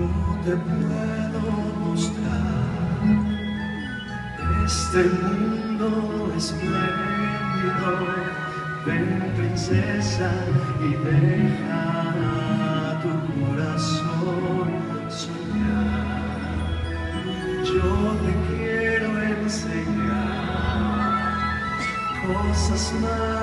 no te puedo mostrar. Este mundo espléndido, ven princesa y deja tu corazón soñar. Yo te quiero enseñar cosas más.